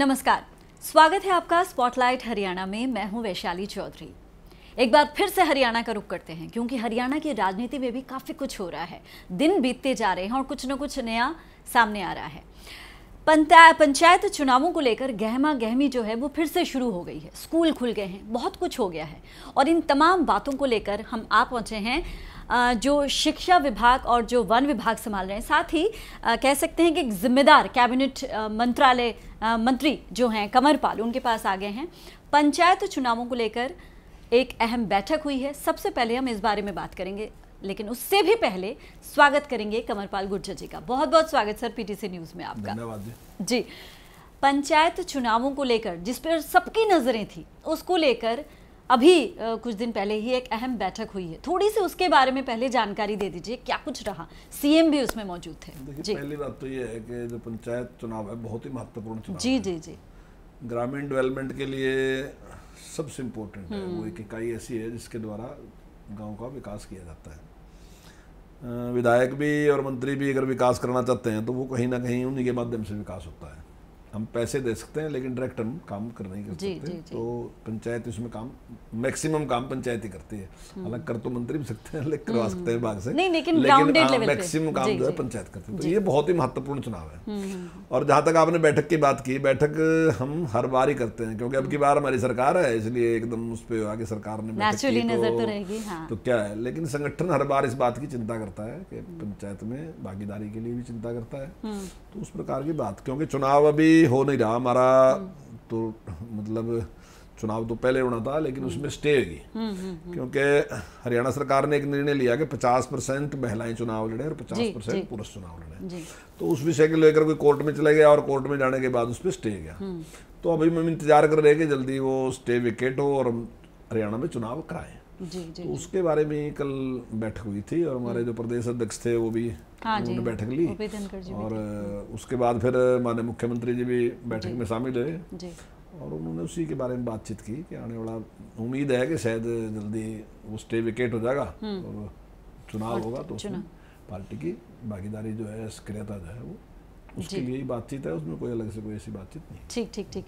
नमस्कार। स्वागत है आपका स्पॉटलाइट हरियाणा में। मैं हूँ वैशाली चौधरी। एक बार फिर से हरियाणा का रुख करते हैं, क्योंकि हरियाणा की राजनीति में भी काफ़ी कुछ हो रहा है। दिन बीतते जा रहे हैं और कुछ न कुछ नया सामने आ रहा है। पंचायत चुनावों को लेकर गहमा गहमी जो है वो फिर से शुरू हो गई है। स्कूल खुल गए हैं, बहुत कुछ हो गया है। और इन तमाम बातों को लेकर हम आ पहुँचे हैं जो शिक्षा विभाग और जो वन विभाग संभाल रहे हैं साथ ही कह सकते हैं कि एक जिम्मेदार कैबिनेट मंत्रालय मंत्री जो हैं कमरपाल उनके पास आ गए हैं। पंचायत चुनावों को लेकर एक अहम बैठक हुई है। सबसे पहले हम इस बारे में बात करेंगे लेकिन उससे भी पहले स्वागत करेंगे कमरपाल गुर्जर जी का। बहुत बहुत स्वागत सर पीटीसी न्यूज़ में आपका। धन्यवाद जी। जी। पंचायत चुनावों को लेकर जिस पर सबकी नज़रें थी उसको लेकर अभी कुछ दिन पहले ही एक अहम बैठक हुई है। थोड़ी सी उसके बारे में पहले जानकारी दे दीजिए क्या कुछ रहा? सीएम भी उसमें मौजूद थे। जी। पहली बात तो ये है कि जो पंचायत चुनाव है बहुत ही महत्वपूर्ण चुनाव जी जी जी। ग्रामीण डेवलपमेंट के लिए सबसे इम्पोर्टेंट है। वो एक इकाई ऐसी है जिसके द्वारा गाँव का विकास किया जाता है। विधायक भी और मंत्री भी अगर विकास करना चाहते हैं तो वो कहीं ना कहीं उन्हीं के माध्यम से विकास होता है। हम पैसे दे सकते हैं लेकिन डायरेक्ट हम काम कर नहीं कर जी, सकते। जी, जी। तो पंचायत इसमें काम मैक्सिमम काम पंचायत ही करती है। हालाँकि कर तो मंत्री भी सकते हैं लेकिन करवा सकते हैं विभाग से। नहीं, लेकिन पे। मैक्सिमम काम जी, है पंचायत करती है। तो ये बहुत ही महत्वपूर्ण चुनाव है। और जहाँ तक आपने बैठक की बात की बैठक हम हर बार ही करते हैं क्योंकि अब की बार हमारी सरकार है इसलिए एकदम उस पर आगे सरकार ने नज़र तो हाँ। तो क्या है? लेकिन संगठन हर बार इस बात की चिंता करता है कि पंचायत में भागीदारी के लिए भी चिंता करता है। तो उस प्रकार की बात क्योंकि चुनाव अभी हो नहीं रहा हमारा तो मतलब चुनाव तो पहले होना था लेकिन उसमें स्टे होगी क्योंकि हरियाणा सरकार ने एक निर्णय लिया कि 50 परसेंट महिलाएँ चुनाव लड़े और 50 जी, जी। परसेंट पुरुष चुनाव लड़े। तो उस विषय को लेकर कोई कोर्ट में चले गया और कोर्ट में जाने के बाद उस पर स्टे गया तो अभी हम इंतज़ार कर रहे हैं कि जल्दी वो स्टे विकेट हो और हम हरियाणा में चुनाव कराएँ। जी जी तो उसके बारे में कल बैठक हुई थी और हमारे जो प्रदेश अध्यक्ष थे वो भी हाँ जी, उन्होंने बैठक ली। और उसके बाद फिर माननीय मुख्यमंत्री जी भी बैठक में शामिल हुए। और उन्होंने उसी के बारे में बातचीत की कि आने वाला उम्मीद है कि शायद जल्दी वो स्टे विकेट हो जाएगा और चुनाव होगा तो उसमें पार्टी की भागीदारी जो है सक्रियता जो है वो उसके लिए ही बातचीत है उसमें कोई अलग से कोई ऐसी बातचीत नहीं। ठीक ठीक ठीक।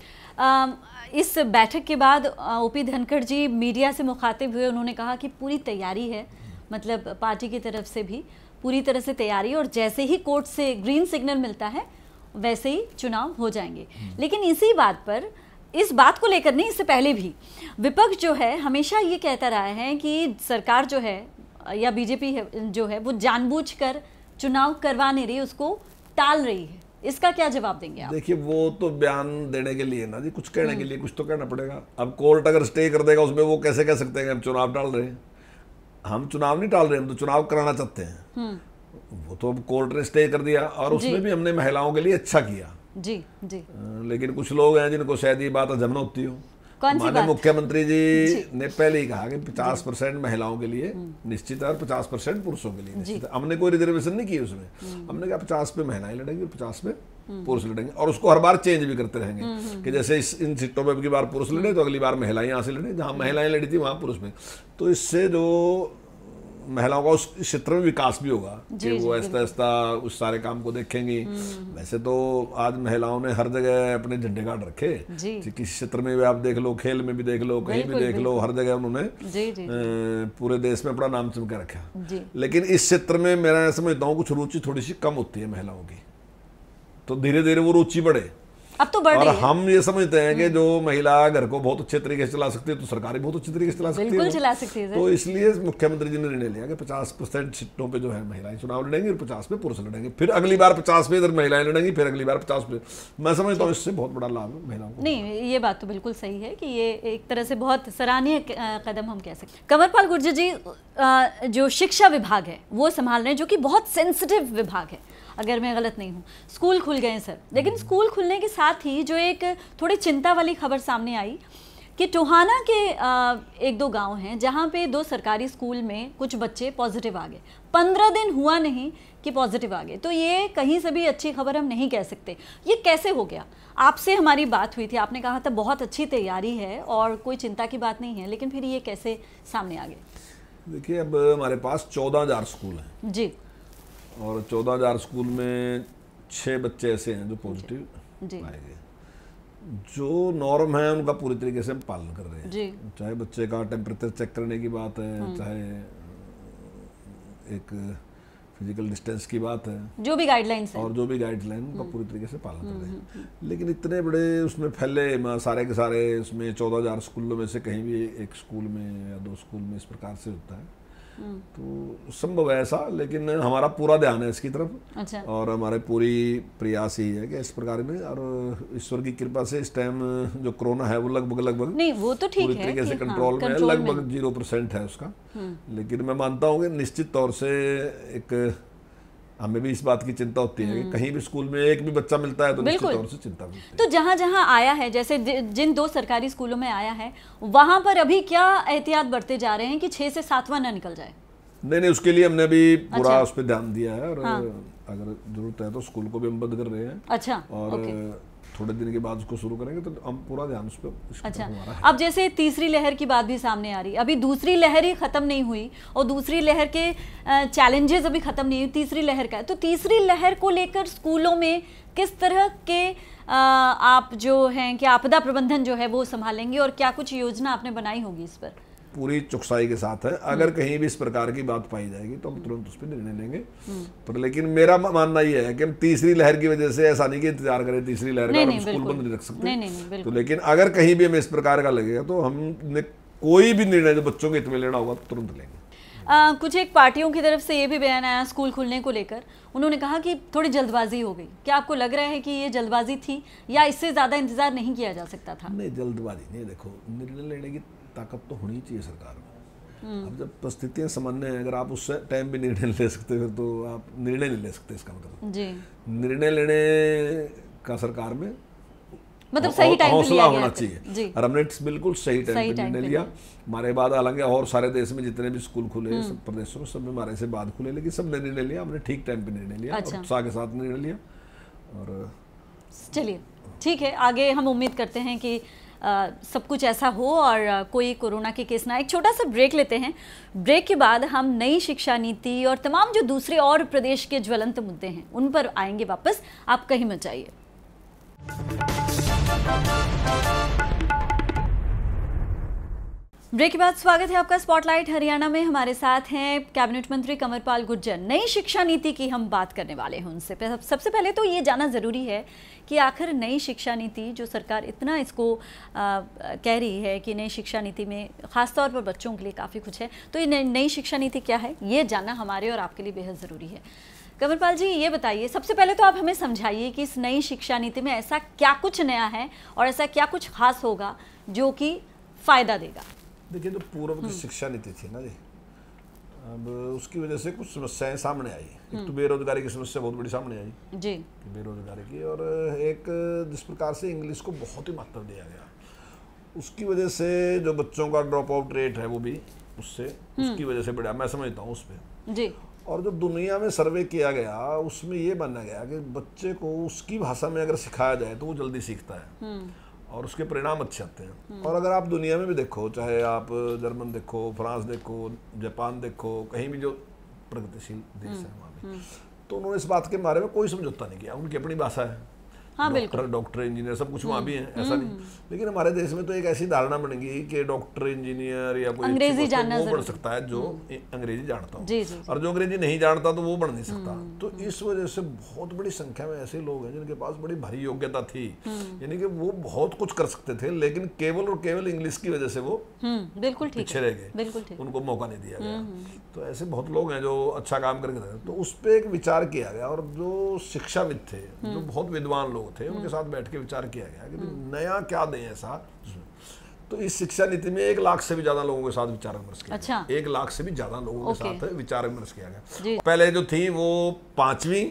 इस बैठक के बाद ओपी धनखड़ जी मीडिया से मुखातिब हुए उन्होंने कहा कि पूरी तैयारी है मतलब पार्टी की तरफ़ से भी पूरी तरह से तैयारी और जैसे ही कोर्ट से ग्रीन सिग्नल मिलता है वैसे ही चुनाव हो जाएँगे। लेकिन इसी बात पर इस बात को लेकर नहीं इससे पहले भी विपक्ष जो है हमेशा ये कहता रहा है कि सरकार जो है या बीजेपी है जो है वो जानबूझकर चुनाव करवा नहीं रही उसको टाल रही है। इसका क्या जवाब देंगे आप? देखिए वो तो बयान देने के लिए ना जी कुछ कहने के लिए कुछ तो कहना पड़ेगा। अब कोर्ट अगर स्टे कर देगा उसमें वो कैसे कह सकते हैं हम चुनाव टाल रहे हैं? हम चुनाव नहीं टाल रहे हम तो चुनाव कराना चाहते हैं। वो तो अब कोर्ट ने स्टे कर दिया और उसमें भी हमने महिलाओं के लिए अच्छा किया। जी जी। लेकिन कुछ लोग हैं जिनको शायद ये बात हजम न होती हो। कौन सी बात? मुख्यमंत्री जी जी। ने पहले ही कहा कि 50 परसेंट महिलाओं के लिए निश्चित है और 50 परसेंट पुरुषों के लिए निश्चित है। हमने कोई रिजर्वेशन नहीं की उसमें। हमने कहा 50 पे महिलाएँ लड़ेंगी और 50 पे पुरुष लड़ेंगे और उसको हर बार चेंज भी करते रहेंगे कि जैसे इस इन सीटों में अगली की बार पुरुष लड़े तो अगली बार महिलाएँ यहाँ से लड़े। जहाँ महिलाएँ लड़ी थी वहाँ पुरुष में। तो इससे जो महिलाओं का उस क्षेत्र में विकास भी होगा कि वो ऐसा ऐसा उस सारे काम को देखेंगी। वैसे तो आज महिलाओं ने हर जगह अपने झंडे गाड़ रखे। किसी क्षेत्र में भी आप देख लो खेल में भी देख लो कहीं भी देख लो हर जगह उन्होंने पूरे देश में अपना नाम चमका रखा। लेकिन इस क्षेत्र में मेरा समझता हूँ कुछ रुचि थोड़ी सी कम होती है महिलाओं की। तो धीरे धीरे वो रुचि बढ़े। अब तो बढ़ और रही है। हम ये समझते हैं कि जो महिला घर को बहुत अच्छे तरीके से चला सकती है तो सरकार भी बहुत अच्छे तरीके से चला सकती है चला सकती है तो इसलिए मुख्यमंत्री जी ने निर्णय लिया कि 50 परसेंट सीटों पे जो है महिलाएँ चुनाव लड़ेंगी और 50 पे पुरुष लड़ेंगे। फिर अगली बार 50 पे इधर महिलाएँ लड़ेंगी फिर अगली बार 50 पे। मैं समझता हूँ इससे बहुत बड़ा लाभ है महिलाओं को। नहीं ये बात तो बिल्कुल सही है कि ये एक तरह से बहुत सराहनीय कदम हम कह सकते हैं। कंवरपाल गुर्जर जी जो शिक्षा विभाग है वो संभाल रहे हैं जो कि बहुत सेंसिटिव विभाग है। अगर मैं गलत नहीं हूँ। स्कूल खुल गए हैं सर। लेकिन स्कूल खुलने के साथ ही जो एक थोड़ी चिंता वाली खबर सामने आई कि टोहाना के एक दो गाँव हैं जहाँ पे दो सरकारी स्कूल में कुछ बच्चे पॉजिटिव आ गए। पंद्रह दिन हुआ नहीं कि पॉजिटिव आ गए। तो ये कहीं से भी अच्छी खबर हम नहीं कह सकते। ये कैसे हो गया? आपसे हमारी बात हुई थी। आपने कहा था बहुत अच्छी तैयारी है और कोई चिंता की बात नहीं है। लेकिन फिर ये कैसे सामने आ गए? देखिए अब हमारे पास चौदह हज़ार स्कूल हैं। जी। और 14000 स्कूल में छः बच्चे ऐसे हैं जो पॉजिटिव पाए गए जो नॉर्म है उनका पूरी तरीके से हम पालन कर रहे हैं। चाहे बच्चे का टेम्परेचर चेक करने की बात है हम्म। चाहे एक फ़िज़िकल डिस्टेंस की बात है। जो भी गाइडलाइंस और जो भी गाइडलाइन हम्म। उनका पूरी तरीके से पालन कर रहे हैं। लेकिन इतने बड़े उसमें फैले सारे के सारे उसमें चौदह हज़ार स्कूलों में से कहीं भी एक स्कूल में या दो स्कूल में इस प्रकार से होता है। हम्म। तो संभव है ऐसा लेकिन हमारा पूरा ध्यान है इसकी तरफ़ अच्छा और हमारे पूरी प्रयास ही है कि इस प्रकार में और ईश्वर की कृपा से इस टाइम जो कोरोना है वो लगभग लगभग नहीं वो तो ठीक है तरीके से कंट्रोल हाँ, में। हम्म। लगभग ज़ीरो परसेंट है उसका लेकिन मैं मानता हूँ कि निश्चित तौर से एक हमें भी इस बात की चिंता होती है कि कहीं भी स्कूल में एक भी बच्चा मिलता है तो निश्चित हम्म। तौर से चिंता है तो जहाँ जहाँ आया है जैसे जिन दो सरकारी स्कूलों में आया है वहाँ पर अभी क्या एहतियात बरते जा रहे हैं कि छह से सातवां ना निकल जाए नहीं नहीं उसके लिए हमने भी पूरा अच्छा। उस पर ध्यान दिया है और हाँ। अगर ज़रूरत है तो स्कूल को भी हम बंद कर रहे हैं अच्छा और ओके थोड़े दिन के बाद उसको शुरू करेंगे तो हम पूरा ध्यान उस पर अच्छा। है। अब जैसे तीसरी लहर की बात भी सामने आ रही अभी दूसरी लहर ही खत्म नहीं हुई और दूसरी लहर के चैलेंजेस अभी खत्म नहीं हुई तीसरी लहर का है। तो तीसरी लहर को लेकर स्कूलों में किस तरह के आप जो हैं कि आपदा प्रबंधन जो है वो संभालेंगे और क्या कुछ योजना आपने बनाई होगी इस पर? पूरी चुकसाई के साथ है। अगर हम्म। कहीं भी इस प्रकार की बात पाई जाएगी तो हम तुरंत उस पर निर्णय लेंगे। हम्म। पर लेकिन मेरा मानना ये है कि हम तीसरी लहर की वजह से ऐसा नहीं कि इंतज़ार करें तीसरी लहर का हम स्कूल बंद नहीं रख सकते। नहीं, नहीं, नहीं, तो लेकिन अगर कहीं भी हमें इस प्रकार का लगेगा तो हमने कोई भी निर्णय जो बच्चों के हित में लेना होगा तो तुरंत लेंगे। आ, कुछ एक पार्टियों की तरफ़ से ये भी बयान आया स्कूल खुलने को लेकर। उन्होंने कहा कि थोड़ी जल्दबाजी हो गई। क्या आपको लग रहा है कि ये जल्दबाजी थी या इससे ज़्यादा इंतज़ार नहीं किया जा सकता था? नहीं जल्दबाजी नहीं। देखो निर्णय लेने की ताकत तो होनी चाहिए सरकार में। हम्म। अब जब परिस्थितियाँ सामान्य है अगर आप उस टाइम भी निर्णय ले सकते हो तो आप निर्णय नहीं ले सकते इसका मतलब। निर्णय लेने का सरकार में मतलब सही टाइम हौसला होना चाहिए। और हमने बिल्कुल सही टाइम पे निर्णय लिया। हमारे बाद हालाँकि और सारे देश में जितने भी स्कूल खुले हम्म। सब प्रदेशों में सब में हमारे से बाद खुले लेकिन सबने निर्णय लिया हमने ठीक टाइम पे निर्णय लिया अच्छा। उत्साह के साथ निर्णय लिया। और चलिए ठीक है आगे हम उम्मीद करते हैं कि सब कुछ ऐसा हो और कोई कोरोना के केस ना एक छोटा सा ब्रेक लेते हैं। ब्रेक के बाद हम नई शिक्षा नीति और तमाम जो दूसरे और प्रदेश के ज्वलंत मुद्दे हैं, उन पर आएँगे वापस। आप कहीं मत जाइए। ब्रेक के बाद स्वागत है आपका स्पॉटलाइट हरियाणा में। हमारे साथ हैं कैबिनेट मंत्री कंवरपाल गुर्जर। नई शिक्षा नीति की हम बात करने वाले हैं उनसे। सबसे पहले तो ये जानना ज़रूरी है कि आखिर नई शिक्षा नीति जो सरकार इतना इसको आ, कह रही है कि नई शिक्षा नीति में ख़ासतौर पर बच्चों के लिए काफ़ी कुछ है तो ये नई शिक्षा नीति क्या है? ये जानना हमारे और आपके लिए बेहद ज़रूरी है। कंवरपाल जी ये बताइए सबसे पहले तो आप हमें समझाइए कि इस नई शिक्षा नीति में ऐसा क्या कुछ नया है और ऐसा क्या कुछ खास होगा जो कि फ़ायदा देगा। देखिए जो पूर्व हम्म। की शिक्षा नीति थी ना जी अब उसकी वजह से कुछ समस्याएँ सामने आई। हम्म। एक तो बेरोजगारी की समस्या बहुत बड़ी सामने आई। जी। बेरोजगारी की और एक जिस प्रकार से इंग्लिश को बहुत ही महत्व दिया गया। उसकी वजह से जो बच्चों का ड्रॉप आउट रेट है वो भी उससे हम्म। उसकी वजह से बढ़ा। मैं समझता हूँ उस पर जी। और जो दुनिया में सर्वे किया गया उसमें ये माना गया कि बच्चे को उसकी भाषा में अगर सिखाया जाए तो वो जल्दी सीखता है। हम्म। और उसके परिणाम अच्छे आते हैं। और अगर आप दुनिया में भी देखो चाहे आप जर्मन देखो फ्रांस देखो जापान देखो कहीं भी जो प्रगतिशील देश हम्म, है वहाँ पे तो उन्होंने इस बात के बारे में कोई समझौता नहीं किया। उनकी अपनी भाषा है। हाँ, हम्म, डॉक्टर डॉक्टर इंजीनियर सब कुछ वहाँ भी है ऐसा नहीं। लेकिन हमारे देश में तो एक ऐसी धारणा बन गई कि डॉक्टर इंजीनियर या कोई अंग्रेज़ी जानना वो ज़रूरी। सकता है जो अंग्रेज़ी जानता हो। और जो अंग्रेज़ी नहीं जानता तो वो बन नहीं सकता। हम्म, तो इस वजह से बहुत बड़ी संख्या में ऐसे लोग हैं जिनके पास बड़ी भारी योग्यता थी। हम्म। यानी कि वो बहुत कुछ कर सकते थे लेकिन केवल और केवल इंग्लिश की वजह से वो हम्म बिल्कुल पीछे रह गए। बिल्कुल हम्म, उनको मौका नहीं दिया गया। तो ऐसे बहुत लोग हैं जो अच्छा काम करके तो उस पर एक विचार किया गया और जो शिक्षाविद थे जो हम्म। बहुत विद्वान लोग थे उनके साथ बैठ के विचार किया गया कि नया क्या दें ऐसा तो इस शिक्षा नीति में एक लाख से भी ज़्यादा लोगों के साथ विचार विमर्श किया अच्छा। एक लाख से भी ज़्यादा लोगों के साथ विचार विमर्श किया गया। पहले जो थी वो पांचवी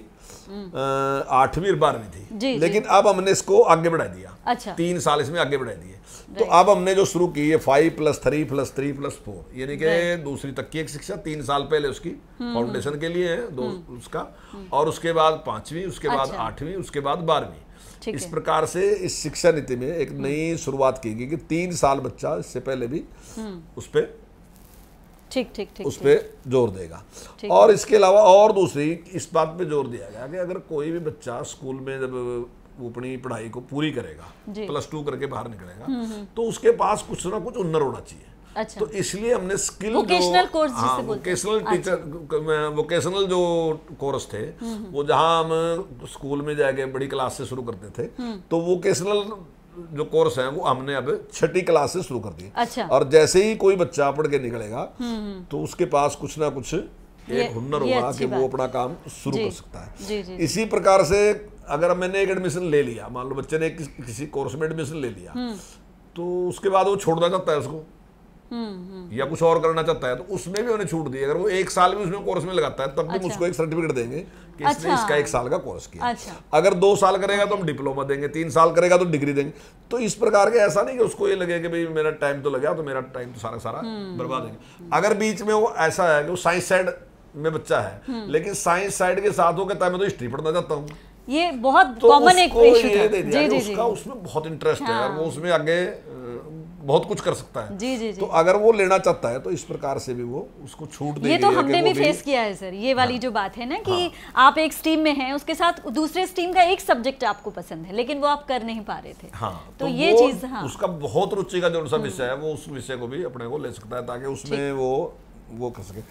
आठवीं और बारहवीं थी। जी। लेकिन जी। अब हमने इसको आगे बढ़ा दिया। अच्छा। तीन साल इसमें आगे बढ़ा दिए। तो अब हमने जो शुरू की है five plus three plus three plus four यानी कि दूसरी तक की एक शिक्षा तीन साल पहले उसकी हम्म, फाउंडेशन के लिए है दो उसका। और उसके बाद पांचवी उसके बाद अच्छा। आठवीं उसके बाद बारहवीं। इस प्रकार से इस शिक्षा नीति में एक नई शुरुआत की गई कि तीन साल बच्चा इससे पहले भी हम्म। उस पर ठीक ठीक ठीक उस पर ज़ोर देगा। और इसके अलावा और दूसरी इस बात पे ज़ोर दिया गया कि अगर कोई भी बच्चा स्कूल में जब वो अपनी पढ़ाई को पूरी करेगा प्लस टू करके बाहर निकलेगा तो उसके पास कुछ ना कुछ हुनर होना चाहिए। अच्छा। तो इसलिए हमने स्किल course जिसे हाँ बोलते हैं। वोकेशनल टीचर वोकेशनल जो कोर्स थे वो जहाँ हम स्कूल में जाके बड़ी क्लास से शुरू करते थे तो वोकेशनल जो कोर्स है वो हमने अब छठी क्लास से शुरू कर दिए। अच्छा। और जैसे ही कोई बच्चा पढ़ के निकलेगा तो उसके पास कुछ ना कुछ एक हुनर होगा अच्छी कि वो अपना काम शुरू कर सकता है। जी जी इसी प्रकार से अगर मैंने एक एडमिशन ले लिया मान लो बच्चे ने किसी कोर्स में एडमिशन ले लिया तो उसके बाद वो छोड़ना चाहता है उसको। हम्म या कुछ और करना चाहता है तो उसमें भी उन्हें छूट दी। अगर वो एक साल भी उसमें कोर्स में लगाता है तब भी हम उसको एक सर्टिफिकेट देंगे कि इसने अच्छा। इसका एक साल का कोर्स किया। अच्छा। अगर दो साल करेगा तो हम डिप्लोमा देंगे तीन साल करेगा तो डिग्री देंगे। तो इस प्रकार के ऐसा नहीं कि उसको ये लगे कि भाई मेरा टाइम तो लगा तो मेरा टाइम तो सारा सारा हम्म। बर्बाद है। अगर बीच में वो ऐसा है कि वो साइंस साइड में बच्चा है हम्म। लेकिन साइंस साइड के साथ हो कहता है मैं तो हिस्ट्री पढ़ना चाहता हूँ। ये बहुत तो कॉमन एक इशू था। दे दिया जी जी जी उसका उसमें बहुत इंटरेस्ट है और वो उसमें आगे बहुत कुछ कर सकता है। जी जी जी। तो अगर वो लेना चाहता है तो इस प्रकार से भी वो उसको छूट ये तो हमने भी फेस किया है सर ये वाली जो बात है ना कि आप एक स्ट्रीम में हैं उसके साथ दूसरे स्ट्रीम का एक सब्जेक्ट आपको पसंद है लेकिन वो आप कर नहीं पा रहे थे। हाँ तो ये चीज़, हाँ। उसका बहुत रुचि का जो सा विषय है वो उस विषय को भी अपने को ले सकता है ताकि उसमें वो वो कर सके।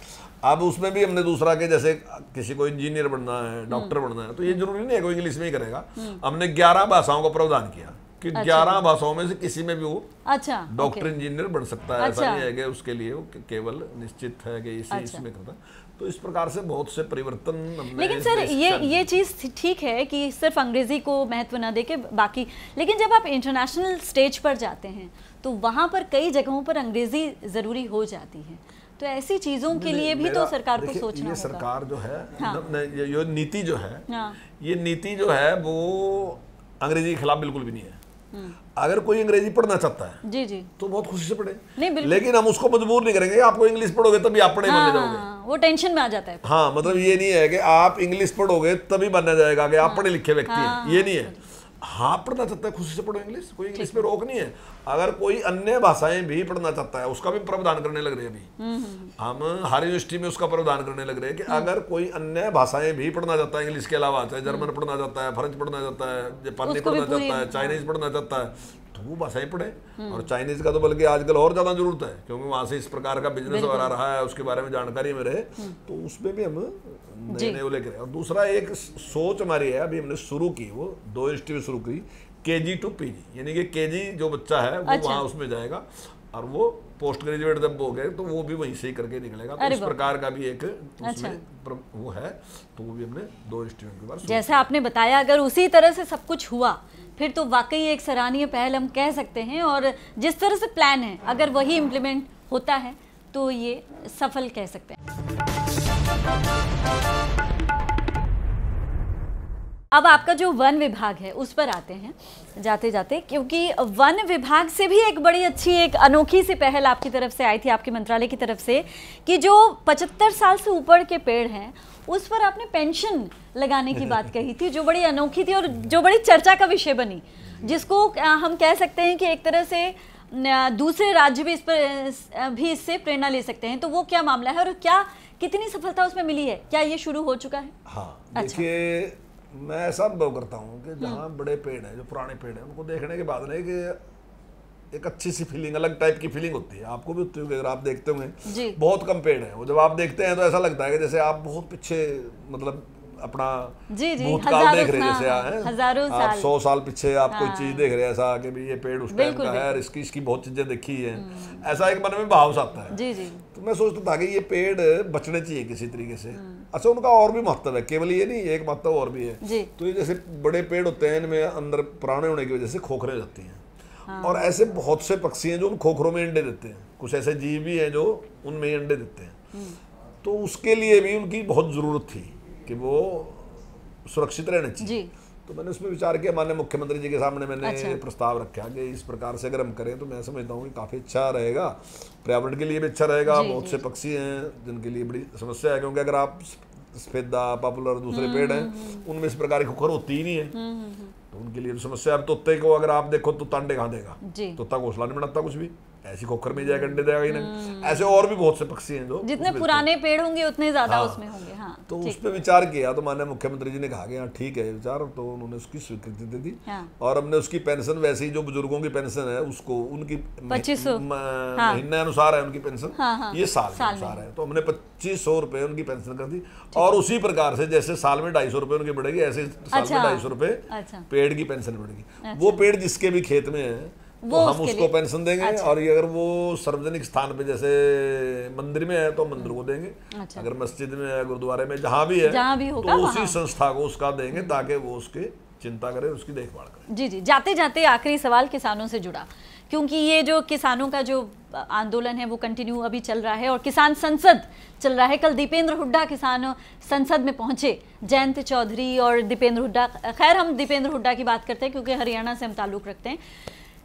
अब उसमें भी हमने दूसरा के जैसे किसी को इंजीनियर बनना है डॉक्टर हम्म। बनना है तो ये ज़रूरी नहीं है कोई इंग्लिश में ही करेगा। हमने ग्यारह भाषाओं का प्रावधान किया। कि अच्छा। ग्यारह भाषाओं में से किसी में भी वो अच्छा डॉक्टर इंजीनियर बन सकता है ऐसा अच्छा। नहीं है कि उसके लिए वो केवल निश्चित है कि इसी अच्छा। इसमें करता तो इस प्रकार से बहुत से परिवर्तन लेकिन सर ये ये चीज़ ठीक है कि सिर्फ़ अंग्रेज़ी को महत्व ना देके बाकी लेकिन जब आप इंटरनेशनल स्टेज पर जाते हैं तो वहाँ पर कई जगहों पर अंग्रेज़ी ज़रूरी हो जाती है तो ऐसी चीज़ों के लिए भी तो सरकार को सोचना ये सरकार जो है हाँ। ये नीति जो है हाँ ये नीति जो है वो अंग्रेज़ी के खिलाफ बिल्कुल भी नहीं है। अगर कोई अंग्रेज़ी पढ़ना चाहता है जी जी। तो बहुत खुशी से पढ़े। नहीं बिल्कुल। लेकिन हम उसको मजबूर नहीं करेंगे। आपको इंग्लिश पढ़ोगे तभी आप पढ़े बनने जाओगे। हाँ वो टेंशन में आ जाता है। हाँ मतलब ये नहीं है कि आप इंग्लिश पढ़ोगे तभी बनना जाएगा कि आप पढ़े लिखे व्यक्ति हाँ, हैं ये नहीं है हाँ पढ़ना चाहता है खुशी से पढ़ो इंग्लिश कोई इंग्लिश में रोक नहीं है। अगर कोई अन्य भाषाएँ भी पढ़ना चाहता है उसका भी प्रावधान करने लग रहे हैं हम्म, अभी हम हर यूनिवर्सिटी में उसका प्रावधान करने लग रहे हैं कि अगर कोई अन्य भाषाएँ भी पढ़ना चाहता है इंग्लिश के अलावा चाहे जर्मन पढ़ना चाहता है फ्रेंच पढ़ना चाहता है जापानी पढ़ना चाहता है चाइनीज़ पढ़ना चाहता है तो वो भाषाएँ पढ़े और चाइनीज़ का तो बल्कि आजकल और ज़्यादा ज़रूरत है क्योंकि वहाँ से इस प्रकार का बिज़नेस हो रहा है उसके बारे में जानकारी में रहे तो उसमें भी हम नए नए लेकर। और दूसरा एक सोच हमारी है अभी हमने शुरू की वो दो इंस्टीट्यूट शुरू की के जी टू पी जी यानी कि के जी जो बच्चा है वो अच्छा। वहाँ उसमें जाएगा और वो पोस्ट ग्रेजुएट जब हो गए तो वो भी वहीं से ही करके निकलेगा। तो इस प्रकार का भी एक अच्छा। उसमें प्र- वो है तो वो भी हमने दो इंस्टीट्यूट के बाद जैसे आपने बताया अगर उसी तरह से सब कुछ हुआ फिर तो वाकई एक सराहनीय पहल हम कह सकते हैं और जिस तरह से प्लान है, अगर वही इम्प्लीमेंट होता है तो ये सफल कह सकते हैं। अब आपका जो वन विभाग है उस पर आते हैं जाते जाते क्योंकि वन विभाग से भी एक बड़ी अच्छी एक अनोखी सी पहल आपकी तरफ़ से आई थी आपके मंत्रालय की तरफ़ से कि जो 75 साल से ऊपर के पेड़ हैं उस पर आपने पेंशन लगाने की बात कही थी जो बड़ी अनोखी थी और जो बड़ी चर्चा का विषय बनी जिसको हम कह सकते हैं कि एक तरह से दूसरे राज्य भी इस पर भी इससे प्रेरणा ले सकते हैं तो वो क्या मामला है और क्या कितनी सफलता उसमें मिली है क्या ये शुरू हो चुका है हाँ अच्छा। देखिए मैं ऐसा अनुभव करता हूँ कि हम्म। जहाँ बड़े पेड़ हैं जो पुराने पेड़ हैं उनको देखने के बाद नहीं कि एक अच्छी सी फीलिंग अलग टाइप की फीलिंग होती है। आपको भी होती होगी अगर आप देखते होंगे। बहुत कम पेड़ हैं। वो जब आप देखते हैं तो ऐसा लगता है कि जैसे आप बहुत पीछे मतलब अपना जी, जी, भूतकाल हजारों- देख रहे हैं जैसे हाँ, हज़ारों आप सौ साल पीछे आप कोई हाँ। चीज़ देख रहे हैं ऐसा कि भी ये पेड़ उस टाइम का है और इसकी इसकी बहुत चीज़ें देखी है। ऐसा एक मन में भाव आता है। जी जी। तो मैं सोचता था कि ये पेड़ बचने चाहिए किसी तरीके से। हम्म। अच्छा उनका और भी महत्व है। केवल ये नहीं एक महत्व और भी है। तो ये जैसे बड़े पेड़ होते हैं इनमें अंदर पुराने होने की वजह से खोखरे जाती हैं। हाँ। और ऐसे बहुत से पक्षी हैं जो उन खोखरों में अंडे देते हैं। कुछ ऐसे जीव भी हैं जो उनमें ही अंडे देते हैं। हम्म। तो उसके लिए भी उनकी बहुत ज़रूरत थी। कि वो सुरक्षित रहना चाहिए। जी। तो मैंने उसमें विचार किया माननीय मुख्यमंत्री जी के सामने मैंने अच्छा। प्रस्ताव रखा कि इस प्रकार से अगर हम करें तो मैं समझता हूँ कि काफ़ी अच्छा रहेगा। पर्यावरण के लिए भी अच्छा रहेगा बहुत से पक्षी हैं जिनके लिए बड़ी समस्या है क्योंकि अगर आप सफेदा पॉपुलर दूसरे हम्म, पेड़ हैं उनमें इस प्रकार की खुखर होती ही नहीं है। तो उनके लिए समस्या अब तोते को अगर आप देखो तो तांडे कहाँ देगा? तोता घोसला नहीं बनाता कुछ भी। ऐसी खोखर में जाएगा अंडे देगा ही। नहीं ऐसे और भी बहुत से पक्षी हैं जो हम्म। जितने पुराने पेड़ होंगे उतने ज़्यादा हाँ। उसमें होंगे हाँ तो उस पर विचार किया तो माननीय मुख्यमंत्री जी ने कहा कि हाँ ठीक है विचार तो उन्होंने उसकी स्वीकृति दे दी। हाँ। और हमने उसकी पेंशन वैसे ही जो बुज़ुर्गों की पेंशन है उसको उनकी पच्चीस 2500 हाँ। महीने अनुसार है उनकी पेंशन। हाँ, हाँ। ये साल के अनुसार है। तो हमने पच्चीस सौ रुपए उनकी पेंशन कर दी। और उसी प्रकार से जैसे साल में ढाई सौ रुपए उनकी बढ़ेगी ऐसे साल में अच्छा। ढाई सौ रुपये अच्छा। पेड़ की पेंशन बढ़ेगी। वो पेड़ जिसके भी खेत में है तो वो हम उसको पेंशन देंगे अच्छा। और ये अगर वो सार्वजनिक स्थान पे जैसे मंदिर में है तो मंदिर को देंगे। अच्छा। अगर मस्जिद में है गुरुद्वारे में जहाँ भी है जहाँ भी होगा तो उसी संस्था को उसका देंगे ताकि वो उसकी चिंता करे उसकी देखभाल करे। जी जी। जाते जाते आखिरी सवाल किसानों से जुड़ा। क्योंकि ये जो किसानों का जो आंदोलन है वो कंटिन्यू अभी चल रहा है और किसान संसद चल रहा है। कल दीपेंद्र हुड्डा किसान संसद में पहुँचे। जयंत चौधरी और दीपेंद्र हुड्डा। खैर हम दीपेंद्र हुड्डा की बात करते हैं क्योंकि हरियाणा से हम ताल्लुक़ रखते हैं।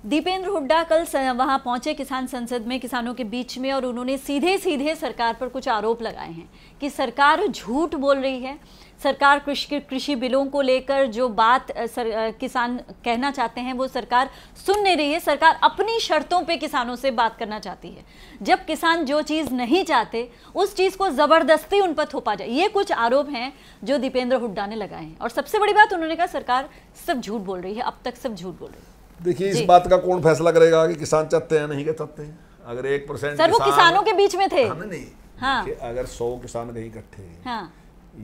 दीपेंद्र हुड्डा कल वहाँ पहुँचे किसान संसद में किसानों के बीच में और उन्होंने सीधे सीधे सरकार पर कुछ आरोप लगाए हैं कि सरकार झूठ बोल रही है। सरकार कृषि कृषि बिलों को लेकर जो बात सर, किसान कहना चाहते हैं वो सरकार सुन नहीं रही है। सरकार अपनी शर्तों पे किसानों से बात करना चाहती है। जब किसान जो चीज़ नहीं चाहते उस चीज़ को ज़बरदस्ती उन पर थोपा जाए। ये कुछ आरोप हैं जो दीपेंद्र हुड्डा ने लगाए हैं। और सबसे बड़ी बात उन्होंने कहा सरकार सब झूठ बोल रही है। अब तक सब झूठ बोल रही है। देखिए इस बात का कौन फैसला करेगा कि किसान चाहते हैं नहीं क्या चाहते हैं? अगर एक परसेंट सर वो किसानों के बीच में थे। हाँ, नहीं हाँ। अगर सौ किसान कहीं इकट्ठे हैं, हाँ।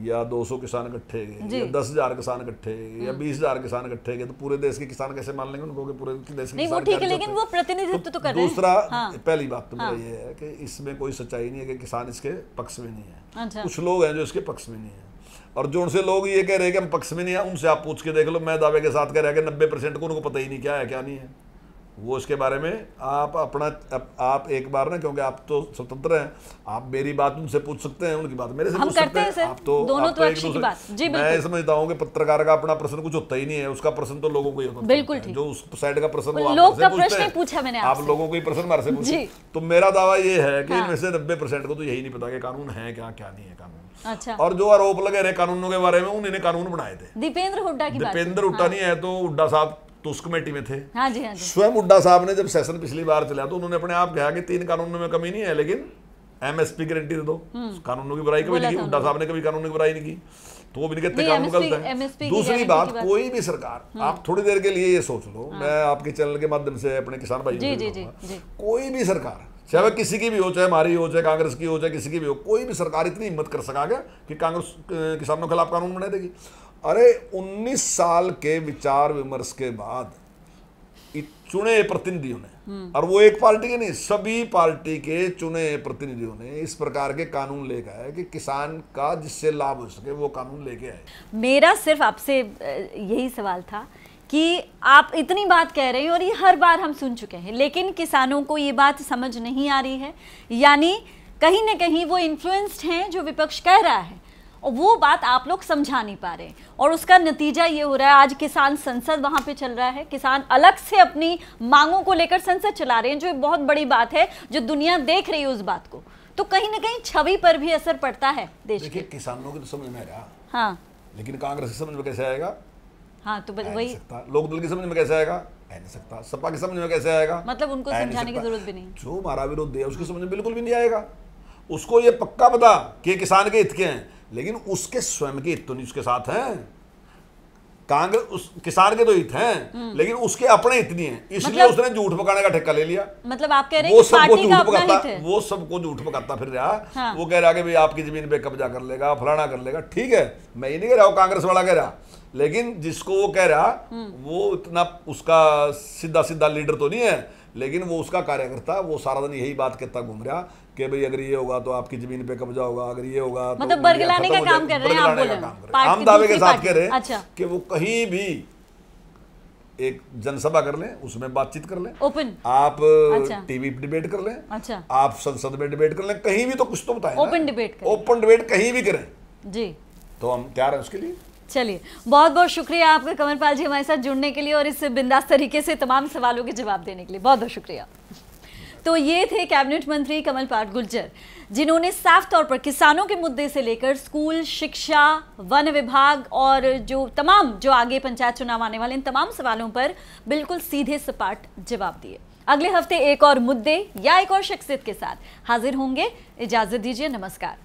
या 200 किसान इकट्ठे या दस हज़ार किसान इकट्ठे या बीस हज़ार किसान इकट्ठे गए तो पूरे देश के किसान कैसे मान लेंगे उनको पूरे देश के नहीं वो ठीक है लेकिन वो प्रतिनिधित्व तो कर दूसरा हाँ। पहली बात तो मेरा हाँ। ये है कि इसमें कोई सच्चाई नहीं है कि किसान इसके पक्ष में नहीं है। अच्छा। कुछ लोग हैं जो इसके पक्ष में नहीं है। और जो उनसे लोग ये कह रहे हैं कि हम पक्ष में नहीं है उनसे आप पूछ के देख लो मैं दावे के साथ कह रहा है कि नब्बे परसेंट को उनको पता ही नहीं क्या है क्या नहीं है वो इसके बारे में आप अपना आप, एक बार ना क्योंकि आप तो स्वतंत्र हैं आप मेरी बात उनसे पूछ सकते हैं उनकी बात मेरे से पूछ सकते हैं आप तो दोनों आप तो एक दूसरे- बात। जी, मैं। समझता हूँ कि पत्रकार का अपना प्रश्न कुछ होता ही नहीं है उसका प्रश्न तो लोगों को ही होता बिल्कुल है। जो उस साइड का प्रश्न लोग का हैं। पूछा मैंने आप लोगों को ही प्रश्न हमारे से जी। पूछते तो मेरा दावा ये है कि हाँ। इनमें से नब्बे परसेंट को तो यही नहीं पता कि कानून है क्या क्या नहीं है कानून अच्छा। और जो आरोप लगे रहे कानूनों के बारे में उन्होंने कानून बनाए थे। दीपेंद्र हुड्डा की दीपेंद्र हुड्डा नहीं है तो हुड्डा साहब तो उस कमेटी में थे। हाँ जी हाँ जी। स्वयं हुड्डा साहब ने जब सेशन पिछली बार चला तो उन्होंने अपने आप कहा कि तीन कानूनों में कमी नहीं है लेकिन एमएसपी गारंटी दे दो। कानूनों की बुराई कभी नहीं की हुड्डा साहब ने कभी कानूनों की बुराई नहीं की। तो वो भी नहीं कहते कानून गलत है। दूसरी बात कोई भी सरकार आप थोड़ी देर के लिए ये सोच लो। मैं आपके चैनल के माध्यम से अपने किसान भाई। कोई भी सरकार चाहे वह किसी की भी हो चाहे हमारी हो चाहे कांग्रेस की हो चाहे किसी की भी हो कोई भी सरकार इतनी हिम्मत कर सका क्या कि कांग्रेस किसानों के खिलाफ कानून बना देगी? अरे 19 साल के विचार विमर्श के बाद चुने प्रतिनिधियों ने और वो एक पार्टी के नहीं सभी पार्टी के चुने प्रतिनिधियों ने इस प्रकार के कानून लेकर आए कि किसान का जिससे लाभ हो सके वो कानून लेके आए। मेरा सिर्फ़ आपसे यही सवाल था कि आप इतनी बात कह रहे हैं और ये हर बार हम सुन चुके हैं लेकिन किसानों को ये बात समझ नहीं आ रही है। यानी कहीं ना कहीं वो इन्फ्लुएंस्ड हैं जो विपक्ष कह रहा है और वो बात आप लोग समझा नहीं पा रहे। और उसका नतीजा ये हो रहा है आज किसान संसद वहाँ पे चल रहा है। किसान अलग से अपनी मांगों को लेकर संसद चला रहे हैं जो एक बहुत बड़ी बात है जो दुनिया देख रही है उस बात को। तो कहीं ना कहीं छवि पर भी असर पड़ता है देश के किसानों को तो समझ में आ रहा हाँ। लेकिन कांग्रेस समझ में कैसे आएगा? हाँ तो वही लोकदल की समझ में कैसे आएगा? आ नहीं सकता। सपा की समझ में कैसे आएगा? मतलब उनको समझाने की ज़रूरत भी नहीं। जो हमारा विरोध है उसकी समझ में बिल्कुल भी नहीं आएगा। उसको ये पक्का पता कि किसान के हित के हैं। लेकिन उसके स्वयं के हित तो नहीं उसके साथ हैं। कांग्रेस उस किसान के तो हित हैं लेकिन उसके अपने हित नहीं है। इसलिए हम्म। मतलब- उसने झूठ पकाने का ठेका ले लिया। मतलब आप कह रहे हैं वो सबको झूठ पकाता वो सबको झूठ पकाता फिर रहा। हाँ। वो कह रहा कि भाई आपकी ज़मीन पे कब्जा कर लेगा फलाना कर लेगा। ठीक है मैं ये नहीं कह रहा हूँ कांग्रेस वाला कह रहा। लेकिन जिसको वो कह रहा। वो इतना उसका सीधा सीधा लीडर तो नहीं है लेकिन वो उसका कार्यकर्ता वो सारा दिन यही बात कहता घूम रहा कि भाई अगर ये होगा तो आपकी ज़मीन पे कब्जा होगा अगर ये होगा तो मतलब ये बरगलाने का काम कर रहे हैं आप बोले रहे हम दावे के साथ कह रहे हैं अच्छा। कि वो कहीं भी एक जनसभा कर लें उसमें बातचीत कर लें। ओपन। आप अच्छा। टीवी पे डिबेट कर लें। अच्छा। आप संसद में डिबेट कर लें। कहीं भी तो कुछ तो बताएँ debate करें। ओपन डिबेट कहीं भी करें। जी। तो हम तैयार हैं उसके लिए। चलिए बहुत बहुत शुक्रिया आपका कमरपाल जी हमारे साथ जुड़ने के लिए और इस बिंदास तरीके से तमाम सवालों के जवाब देने के लिए। बहुत बहुत शुक्रिया। तो ये थे कैबिनेट मंत्री कमल पाट गुर्जर, जिन्होंने साफ़ तौर पर किसानों के मुद्दे से लेकर स्कूल, शिक्षा, वन विभाग और जो तमाम, जो आगे पंचायत चुनाव आने वाले इन तमाम सवालों पर बिल्कुल सीधे सपाट जवाब दिए। अगले हफ़्ते एक और मुद्दे या एक और शख्सियत के साथ हाजिर होंगे। इजाज़त दीजिए, नमस्कार।